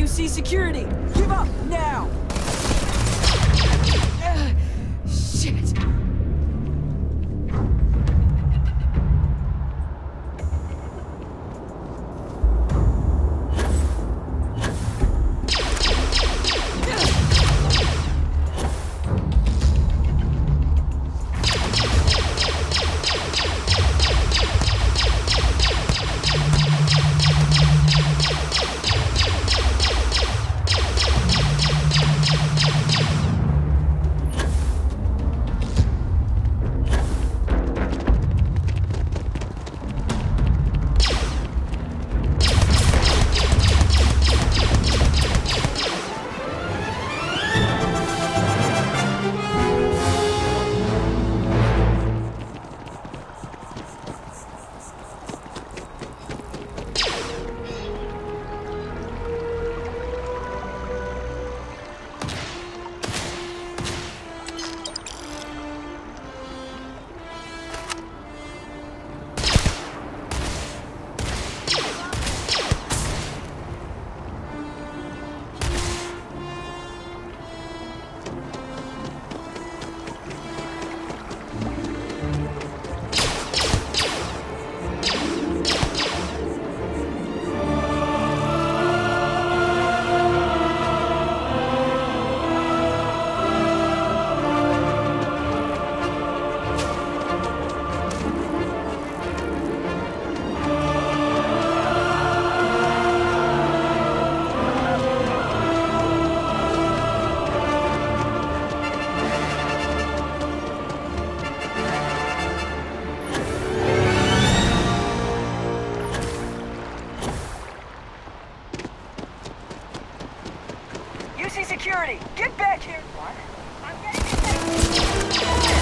UC security! Give up, now! Security, get back here! What?